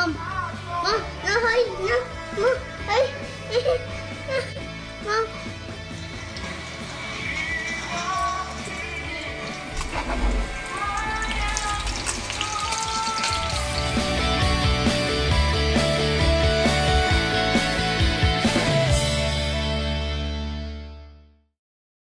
mom mom nó hơi nó nó ấy